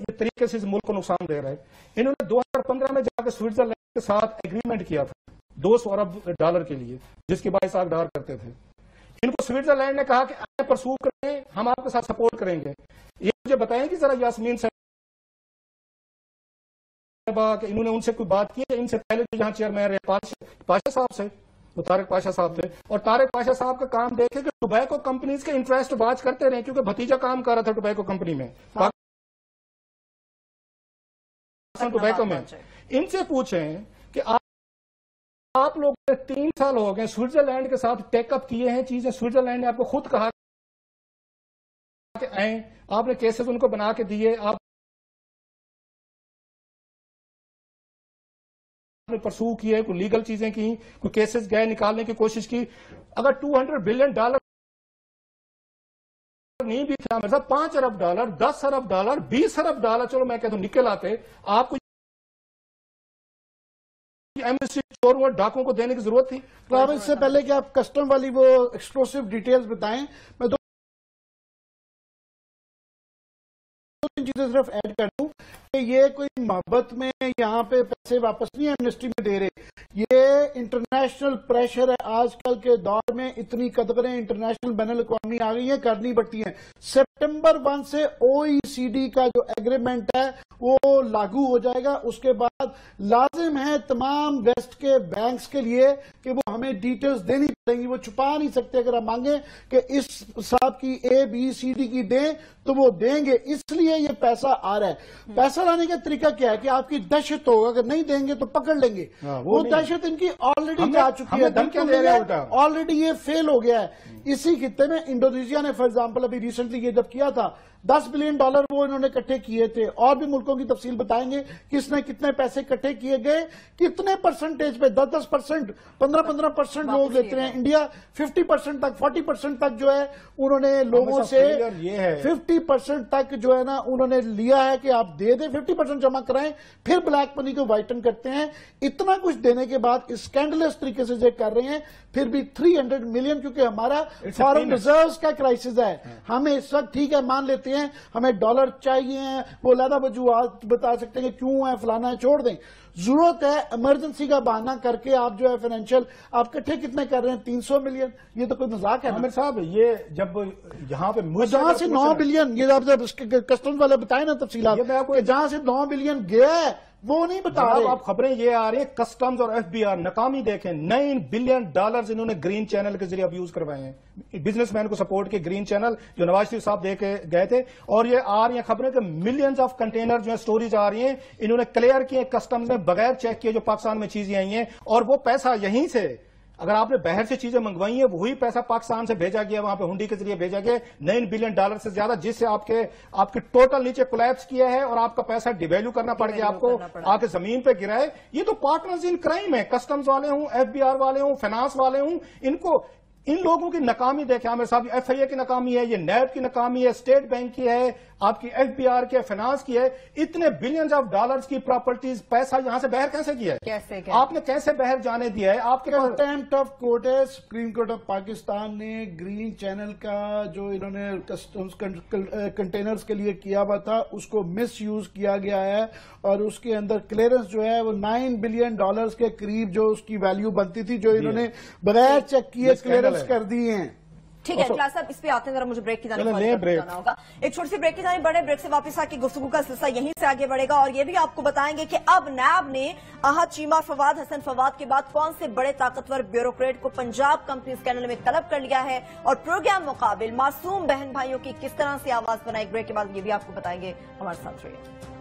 یہ طریقے سے اس ملک کو نقصان دے رہا ہے انہوں نے دو ہزار پندرہ میں جا کے سوئٹزرلینڈ کے ساتھ اگریمنٹ کیا تھا، دو سو ارب ڈالر کے لیے، جس کی باعث آگ ڈار کرتے تھے۔ ان کو سوئٹزرلینڈ نے کہا کہ آئے پرسو کریں، ہم آپ کے ساتھ سپورٹ کریں گے۔ یہ مجھے بتائیں کہ ذرا یاسمین صاحب کہ انہوں نے ان سے کوئی بات کی ہے؟ ان سے پہلے جو یہاں چیئرمین رہے، پاشا صاحب سے، وہ تارک پاشا صاحب تھے۔ اور تارک پاشا صاحب کا کام دیکھے کہ ٹوبیکو کمپنیز کے انٹرسٹ باز کرتے رہے، کیونکہ بھتیجا کام کر رہا تھا ٹوبیکو کمپنی میں۔ ٹوبیکو میں ان سے پوچھیں کہ آپ لوگ تین سال ہو گئے سوئٹزرلینڈ کے ساتھ ٹیک اپ کیے ہیں چیزیں سوئٹزرلینڈ نے آپ کو خود کہا کہ آئیں آپ نے کیسز ان کو بنا کے دیے آپ نے پرسو کیے کوئی لیگل چیزیں کی کوئی کیسز گئے نکالنے کی کوشش کی اگر ٹو ہنڈریڈ بلین ڈالر نہیں بھی تھا میرے صاحب پانچ ارب ڈالر، دس ارب ڈالر، بیس ارب ڈالر، چلو میں کہتا ہوں نکل آتے، آپ کو ایمنسٹی چور ڈاکوں کو دینے کی ضرورت تھی۔ اس سے پہلے کہ آپ کسٹم والی وہ ایکسکلوسیو ڈیٹیلز بتائیں، میں دو چیزیں صرف ایڈ کر دوں کہ یہ کوئی محبت میں یہاں پہ پیسے واپس نہیں ایمنسٹی میں دے رہے۔ یہ انٹرنیشنل پریشر ہے۔ آج کل کے دور میں اتنی قدریں انٹرنیشنل بین الاقوامی آ گئی ہیں، کرنی پڑتی ہیں۔ سپٹمبر ون سے او ای سی ڈی کا جو ایگریمنٹ ہے، وہ لاگو ہو جائے گا۔ اس کے بعد لازم ہے تمام ویسٹ کے بینکس کے لیے کہ وہ ہمیں ڈیٹیلز دینی پڑیں گی۔ وہ چھپا نہیں سکتے۔ اگر ہم مانگیں کہ اس صاحب کی اے بی سی ڈی کی دیں، تو وہ دیں گے۔ اس لیے یہ پیسہ آ رہا ہے۔ پیسہ لانے کا طریقہ کیا ہے کہ آپ کی دہشت ہو اگر نہیں دیں گے تو پکڑ لیں گے۔ ہاں، وہ دہشت ان کی آلریڈی جا چکی ہے آلریڈی یہ فیل ہو گیا ہے۔ اسی خطے میں انڈونیشیا نے فار ایگزامپل ابھی ریسنٹلی یہ جب کیا تھا دس بلین ڈالر وہ انہوں نے کٹھے کیے تھے۔ اور بھی ملکوں کی تفصیل بتائیں گے کس نے کتنے پیسے کٹھے کیے گئے کتنے پرسنٹیج پہ دس دس پرسنٹ پندرہ پندرہ پرسنٹ لوگ لیتے ہیں انڈیا ففٹی پرسنٹ تک فورٹی پرسنٹ تک جو ہے انہوں نے لوگوں سے ففٹی پرسنٹ تک جو ہے نا انہوں نے لیا ہے کہ آپ دے دیں۔ ففٹی پرسنٹ جمع کرائیں پھر بلیک منی کو وائٹن کرتے ہیں۔ اتنا کچھ دینے کے بعد اسکینڈلس طریقے سے جو کر رہے ہیں پھر بھی تھری ہنڈریڈ ملین کیونکہ ہمارا فارن ریزروز کا کرائسس ہے۔ ہمیں اس وقت ٹھیک ہے مان لیتے ہیں ہمیں ڈالر چاہیے ہیں وہ علیحدہ وجوہات بتا سکتے ہیں کہ کیوں ہے فلانا ہے چھوڑ دیں۔ ضرورت ہے ایمرجنسی کا بہانہ کر کے آپ جو ہے فائنینشیل آپ کٹھے کتنے کر رہے ہیں؟ تین سو ملین یہ تو کوئی مذاق ہے عامر صاحب یہ جب یہاں پہ جہاں سے نو بلین یہ آپ کسٹمز والے بتائیں نا تفصیلات جہاں سے نو بلین گیا ہے وہ نہیں بتا رہے۔ آپ خبریں یہ آ رہی ہیں کسٹمز اور ایف بی آر ناکامی دیکھیں۔ نائن بلین ڈالرز انہوں نے گرین چینل کے ذریعے ابیوز کروائے ہیں۔ بزنس مین کو سپورٹ کے گرین چینل جو نواز شریف صاحب دے کے گئے تھے۔ اور یہ آ رہی ہیں خبریں کہ ملینز آف کنٹینر جو ہیں سٹوریز آ رہی ہیں انہوں نے کلیئر کیے کسٹمز نے بغیر چیک کیے جو پاکستان میں چیزیں آئی ہیں۔ اور وہ پیسہ یہیں سے اگر آپ نے باہر سے چیزیں منگوائی ہیں وہی پیسہ پاکستان سے بھیجا گیا وہاں پہ ہنڈی کے ذریعے بھیجا گیا نائن بلین ڈالر سے زیادہ جس سے آپ کے آپ کے ٹوٹل نیچے کولیپس کیا ہے اور آپ کا پیسہ ڈیویلو کرنا پڑ گیا آپ کو آ کے زمین پہ گرا ہے۔ یہ تو پارٹنرز ان کرائم ہے کسٹمز والے ہوں ایف بی آر والے ہوں فائنانس والے ہوں ان کو ان لوگوں کی ناکامی دیکھیں عامر صاحب ایف آئی اے کی ناکامی ہے یہ نیب کی ناکامی ہے اسٹیٹ بینک کی ہے آپ کی ایف بی آر کی فائنانس کی ہے اتنے بلینز آف ڈالرز کی پراپرٹیز پیسہ یہاں سے بہر کیسے کیا ہے آپ نے کیسے بہر جانے دیا ہے؟ آپ کے آف کورٹ ہے سپریم کورٹ آف پاکستان نے گرین چینل کا جو انہوں نے کنٹینرز کے لیے کیا ہوا تھا اس کو مس یوز کیا گیا ہے اور اس کے اندر کلیئرنس جو ہے وہ نائن بلین ڈالرز کے قریب جو اس کی ویلیو بنتی تھی جو انہوں نے بغیر چیک کیے کلیئرنس کر دی ہیں ٹھیک ہے کلاس صاحب اس پہ آتے ہیں ذرا مجھے بریک کی جانے جانا ہوگا ایک چھوٹی سی بریک کی جانے بڑے بریک سے واپس آ کے گفتگو کا سلسلہ یہیں سے آگے بڑھے گا اور یہ بھی آپ کو بتائیں گے کہ اب نیب نے احد چیما فواد حسن فواد کے بعد کون سے بڑے طاقتور بیوروکریٹ کو پنجاب کمپنی اسکینڈل میں طلب کر لیا ہے اور پروگرام مقابل معصوم بہن بھائیوں کی کس طرح سے آواز بنائی بریک کے بعد یہ بھی آپ کو بتائیں گے ہمارے ساتھ رہیے